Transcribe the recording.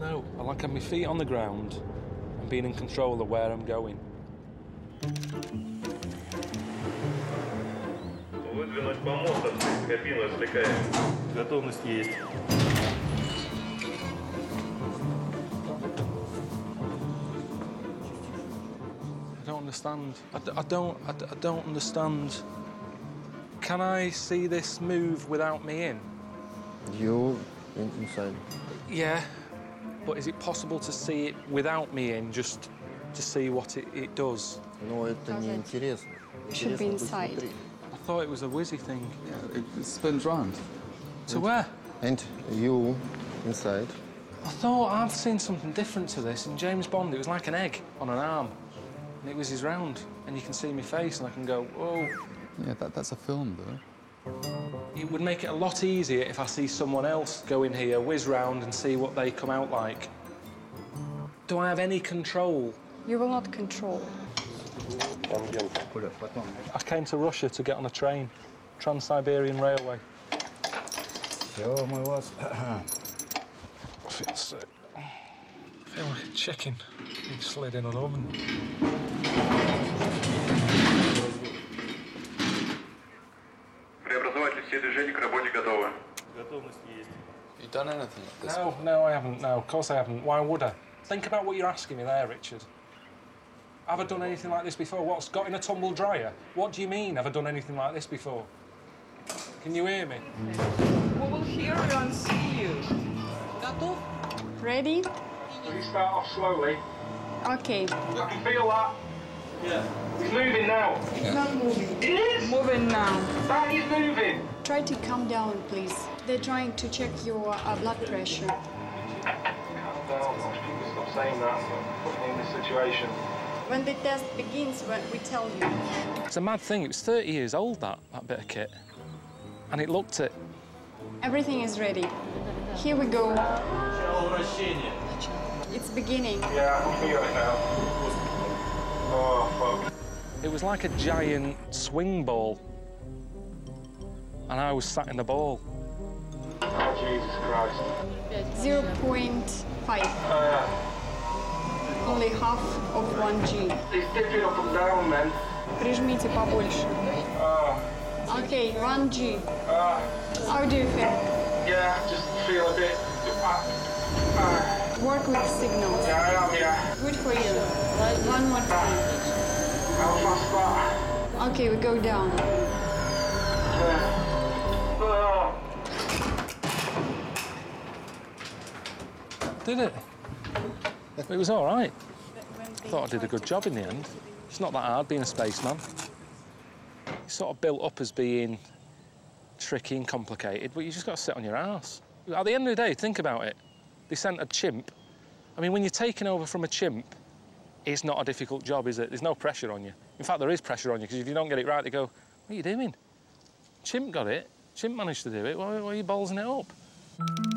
No, I like having my feet on the ground and being in control of where I'm going. Выдвинуть помостов, кабину извлекаем. Готовность есть. I don't understand. I, d- I don't. I, d- I don't understand. Can I see this move without me in? You in, inside. Yeah. But is it possible to see it without me in, just to see what it, it does? Но это Does не it? интересно. Should be Интересно быть inside. внутри. I thought it was a whizzy thing. It, it spins round. To where? And you inside. I thought I've seen something different to this. In James Bond, it was like an egg on an arm. And it was his round. And you can see my face and I can go, whoa. Yeah, that, that's a film, though. It would make it a lot easier if I see someone else go in here, whiz round and see what they come out like. Do I have any control? You will not control. I came to Russia to get on a train, Trans-Siberian Railway. Все, мы вас. I feel sick. I feel like a chicken being slid in an oven. все движения к работе готовы. Готовность есть. You done anything like this? No, no, I haven't. No, of course I haven't. Why would I? Think about what you're asking me there, Richard. Have I done anything like this before? What's got in a tumble dryer? What do you mean? Have I done anything like this before? Can you hear me? We will hear you and see you. Готов? Ready? Will you start off slowly? Okay. I can feel that. Yeah. He's moving now. It's not moving. It is. Moving now. That is moving. Try to calm down, please. They're trying to check your uh, blood pressure. Calm down. Stop saying that. Put me in this situation. When the test begins, we we tell you. It's a mad thing. It was 30 years old, that, that bit of kit. And it looked it. Everything is ready. Here we go. It's beginning. Yeah, I can feel it now. Oh, fuck. It was like a giant swing ball And I was sat in the ball. Oh, Jesus Christ. 0.5. Uh, Only half of 1G. it's dipping up and down, then. Прижмите побольше. Oh, Okay, 1G. uh, How do you feel? yeah, just feel a bit. Uh, uh, Work with signals. yeah, I am, yeah. Good for you. One more time. How fast that? Okay, we go down. Oh. Did it? It was all right. I thought I did a good job in the end. It's not that hard being a spaceman. It's sort of built up as being tricky and complicated, but you just got to sit on your ass. At the end of the day, think about it. They sent a chimp. I mean, when you're taking over from a chimp, it's not a difficult job, is it? There's no pressure on you. In fact, there is pressure on you because if you don't get it right, they go, "What are you doing?" Chimp got it. Chimp managed to do it. Why, why are you ballsing it up?